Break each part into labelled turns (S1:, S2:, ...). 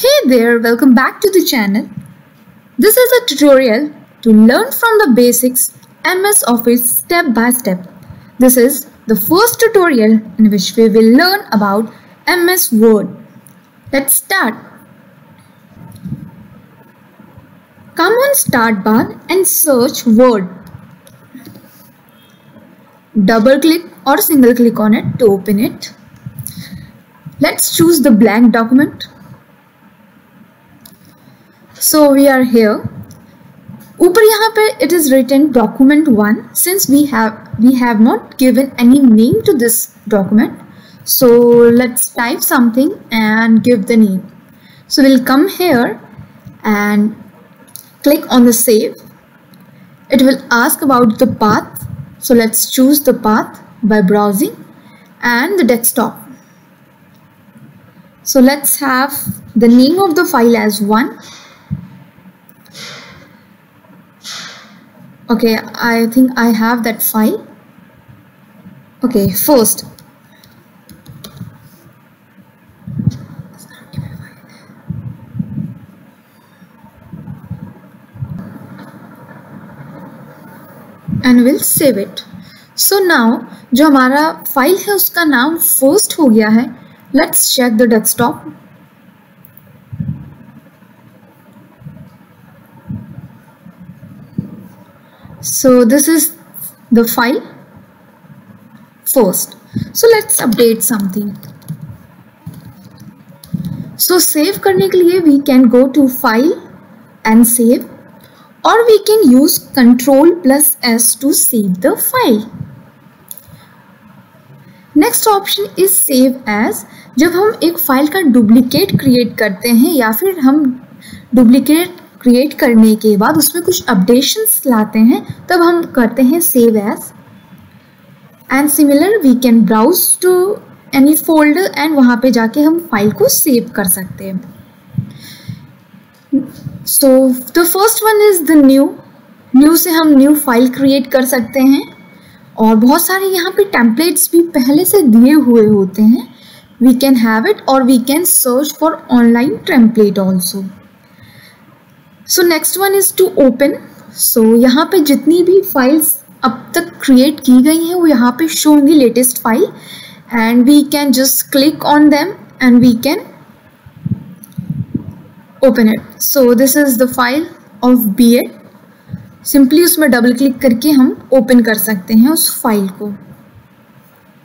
S1: Hey there, welcome back to the channel. This is a tutorial to learn from the basics MS Office step by step. This is the first tutorial in which we will learn about MS Word. Let's start. Come on start bar and search Word. Double click or single click on it to open it. Let's choose the blank document So we are here. ऊपर यहाँ पे it is written document one since we have we have not given any name to this document. So let's type something and give the name. So we'll come here and click on the save. It will ask about the path. So let's choose the path by browsing and the desktop. So let's have the name of the file as one. Okay, I think I have that file. Okay, first. And we'll save it. So now जो हमारा file है उसका नाम first हो गया है Let's check the desktop. So this is the file first. So let's update something. So save करने के लिए we can go to file and save or we can use control plus S to save the file. Next option is save as जब हम एक file का duplicate create करते हैं या फिर हम डुप्लीकेट क्रिएट करने के बाद उसमें कुछ अपडेशंस लाते हैं, तब हम करते हैं save as and similar we can browse to any folder and वहाँ पे जाके हम फ़ाइल को सेव कर सकते हैं. So the first one is the new new से हम न्यू फ़ाइल क्रिएट कर सकते हैं. और बहुत सारे यहाँ पे टेम्पलेट्स भी पहले से दिए हुए होते हैं. वी कैन हैव इट और we can search for online template also so next one is to open so यहाँ पे जितनी भी फाइल्स अब तक क्रिएट की गई हैं, वो यहाँ पे शो होंगी latest file and we can just click on them and we can open it so this is the file of B Ed simply उसमें डबल क्लिक करके हम ओपन कर सकते हैं उस फ़ाइल को.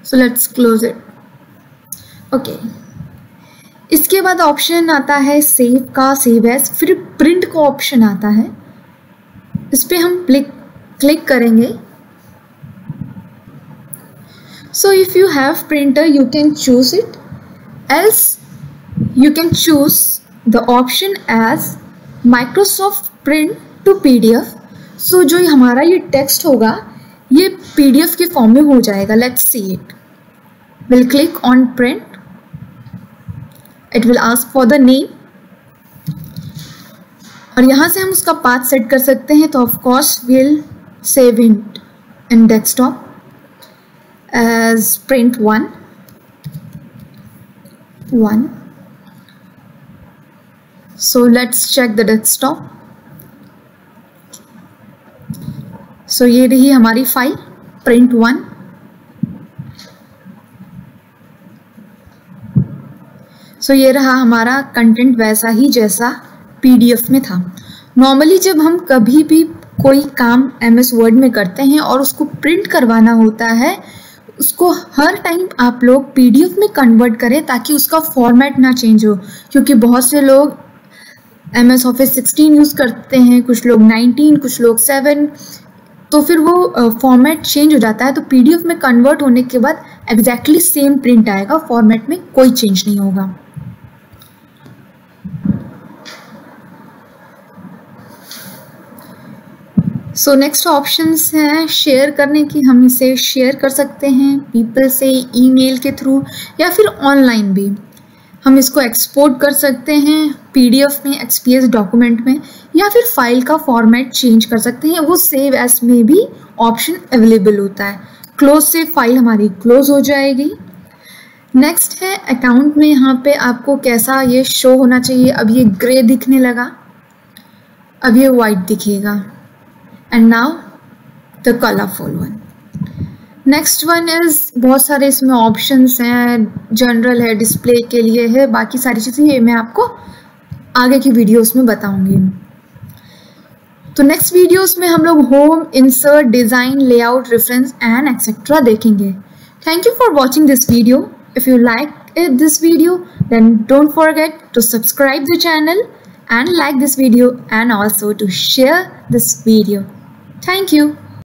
S1: So let's close it okay इसके बाद ऑप्शन आता है सेव का सेव एज फिर प्रिंट का ऑप्शन आता है। इस पर हम क्लिक क्लिक करेंगे। So if you have printer you can choose it else you can choose the option as Microsoft print to P D F so जो हमारा ये टेक्स्ट होगा, ये पीडीएफ के फॉर्म में हो जाएगा। Let's see it will click on print it will ask for the name और यहाँ से हम उसका पाथ सेट कर सकते हैं तो of course will save in in desktop as print one one so let's check the desktop so ये रही हमारी file print one so so, ये रहा हमारा कंटेंट वैसा ही जैसा पीडीएफ में था। नॉर्मली जब हम कभी भी कोई काम एम एस वर्ड में करते हैं और उसको प्रिंट करवाना होता है उसको हर टाइम आप लोग पीडीएफ में कन्वर्ट करें ताकि उसका फॉर्मेट ना चेंज हो। क्योंकि बहुत से लोग M S office sixteen use करते हैं कुछ लोग नाइनटीन कुछ लोग सेवन तो फिर वो फॉर्मेट चेंज हो जाता है। तो पीडीएफ में कन्वर्ट होने के बाद एग्जैक्टली सेम प्रिंट आएगा फॉर्मेट में कोई चेंज नहीं होगा। सो नेक्स्ट ऑप्शंस हैं शेयर करने की, हम इसे शेयर कर सकते हैं पीपल से ईमेल के थ्रू या फिर ऑनलाइन भी। हम इसको एक्सपोर्ट कर सकते हैं पीडीएफ में एक्सपीएस डॉक्यूमेंट में, या फिर फ़ाइल का फॉर्मेट चेंज कर सकते हैं। वो सेव एस में भी ऑप्शन अवेलेबल होता है। क्लोज से फ़ाइल हमारी क्लोज हो जाएगी। नेक्स्ट है अकाउंट में यहाँ पे आपको कैसा ये शो होना चाहिए। अब ये ग्रे दिखने लगा। अब ये वाइट दिखेगा। And now the colourful one next one is बहुत सारे इसमें ऑप्शंस हैं जनरल है डिस्प्ले के लिए है बाकी सारी चीज़ें ये मैं आपको आगे की वीडियोस में बताऊँगी। तो नेक्स्ट वीडियोस में हम लोग home insert design layout reference and etcetera देखेंगे। Thank you for watching this video If you like this video, then don't forget to subscribe the channel and like this video and also to share this video. Thank you.